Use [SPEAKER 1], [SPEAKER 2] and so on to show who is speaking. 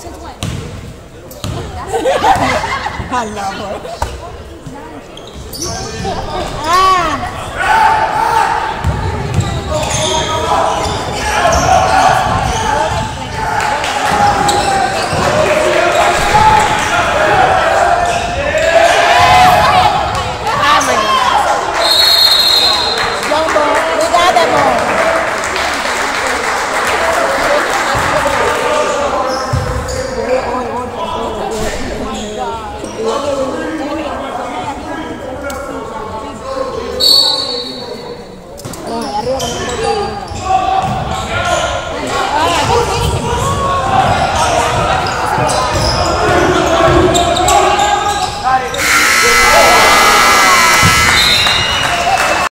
[SPEAKER 1] Since when?
[SPEAKER 2] I love her.
[SPEAKER 3] Woo!